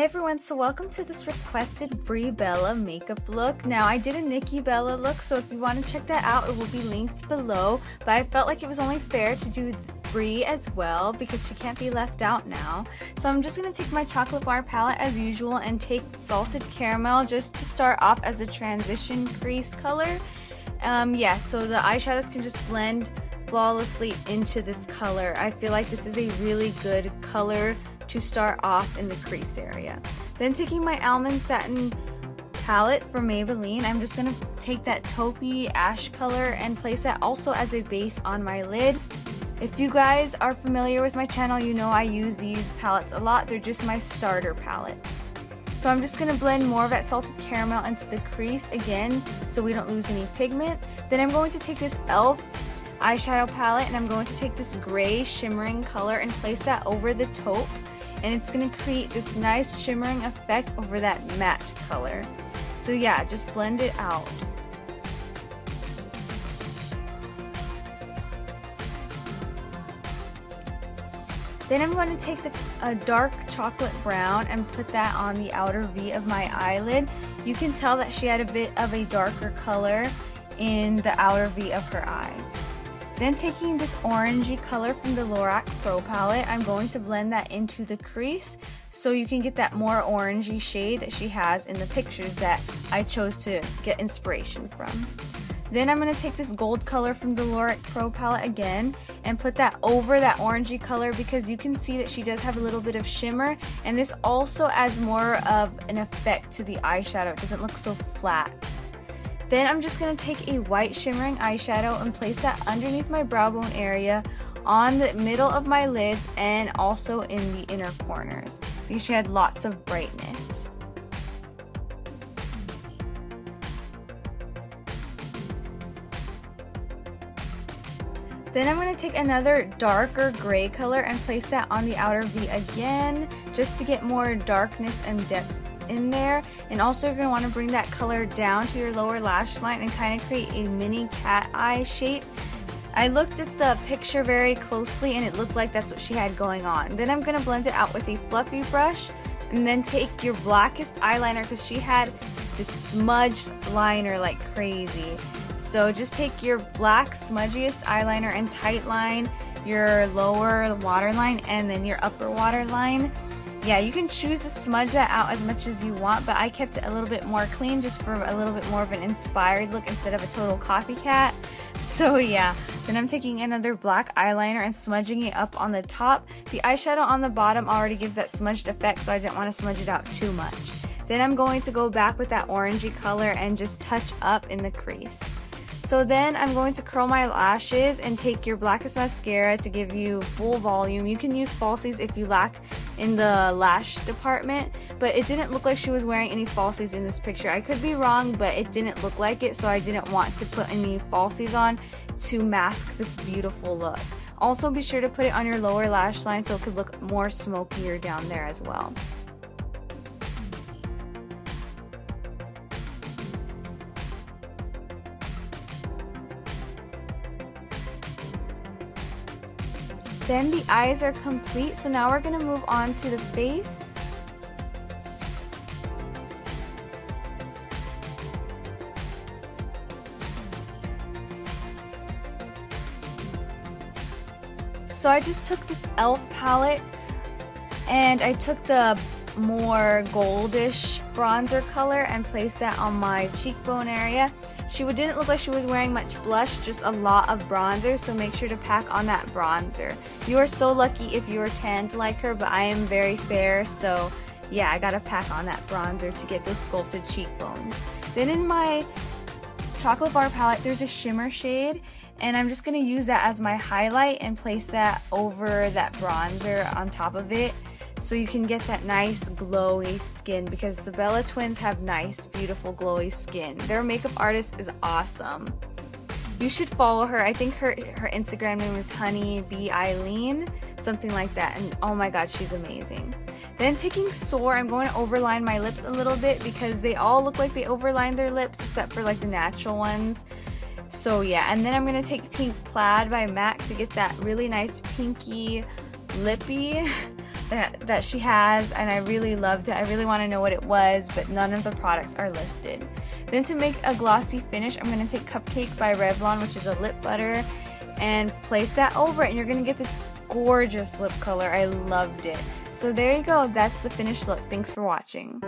everyone, so welcome to this requested Brie Bella makeup look. Now I did a Nikki Bella look, so if you want to check that out, it will be linked below. But I felt like it was only fair to do Brie as well because she can't be left out now. So I'm just going to take my chocolate bar palette as usual and take salted caramel just to start off as a transition crease color. Um, yeah, so the eyeshadows can just blend flawlessly into this color. I feel like this is a really good color to start off in the crease area. Then taking my Almond Satin palette from Maybelline, I'm just to take that taupey ash color and place that also as a base on my lid. If you guys are familiar with my channel, you know I use these palettes a lot. They're just my starter palettes. So I'm just to blend more of that salted caramel into the crease again so we don't lose any pigment. Then I'm going to take this e.l.f eyeshadow palette and I'm going to take this gray shimmering color and place that over the taupe and it's going to create this nice shimmering effect over that matte color. So yeah, just blend it out. Then I'm going to take the, a dark chocolate brown and put that on the outer V of my eyelid. You can tell that she had a bit of a darker color in the outer V of her eye. Then taking this orangey color from the Lorac Pro palette, I'm going to blend that into the crease so you can get that more orangey shade that she has in the pictures that I chose to get inspiration from. Then I'm going to take this gold color from the Lorac Pro palette again and put that over that orangey color because you can see that she does have a little bit of shimmer and this also adds more of an effect to the eyeshadow. It doesn't look so flat. Then I'm just going to take a white shimmering eyeshadow and place that underneath my brow bone area on the middle of my lids and also in the inner corners because she had lots of brightness. Then I'm going to take another darker gray color and place that on the outer V again just to get more darkness and depth in there and also you're want to bring that color down to your lower lash line and kind of create a mini cat eye shape. I looked at the picture very closely and it looked like that's what she had going on. Then I'm going to blend it out with a fluffy brush and then take your blackest eyeliner because she had this smudged liner like crazy. So just take your black smudgiest eyeliner and tight line your lower waterline and then your upper waterline yeah, you can choose to smudge that out as much as you want, but I kept it a little bit more clean just for a little bit more of an inspired look instead of a total copycat. So yeah, then I'm taking another black eyeliner and smudging it up on the top. The eyeshadow on the bottom already gives that smudged effect, so I didn't want to smudge it out too much. Then I'm going to go back with that orangey color and just touch up in the crease. So then I'm going to curl my lashes and take your blackest mascara to give you full volume. You can use falsies if you lack in the lash department, but it didn't look like she was wearing any falsies in this picture. I could be wrong, but it didn't look like it, so I didn't want to put any falsies on to mask this beautiful look. Also be sure to put it on your lower lash line so it could look more smokier down there as well. Then the eyes are complete, so now we're to move on to the face. So I just took this e.l.f. palette and I took the more goldish bronzer color and placed that on my cheekbone area. She didn't look like she was wearing much blush, just a lot of bronzer, so make sure to pack on that bronzer. You are so lucky if you are tanned like her, but I am very fair, so yeah, I gotta pack on that bronzer to get those sculpted cheekbones. Then in my chocolate bar palette, there's a shimmer shade, and I'm just gonna use that as my highlight and place that over that bronzer on top of it so you can get that nice glowy skin because the Bella twins have nice, beautiful, glowy skin. Their makeup artist is awesome. You should follow her. I think her her Instagram name is Honey B Eileen, something like that. And oh my god, she's amazing. Then taking Soar, I'm going to overline my lips a little bit because they all look like they overlined their lips except for like the natural ones. So yeah, and then I'm going to take Pink Plaid by MAC to get that really nice pinky lippy that, that she has and I really loved it. I really want to know what it was, but none of the products are listed. Then to make a glossy finish, I'm going to take Cupcake by Revlon, which is a lip butter, and place that over it. And you're going to get this gorgeous lip color. I loved it. So there you go. That's the finished look. Thanks for watching.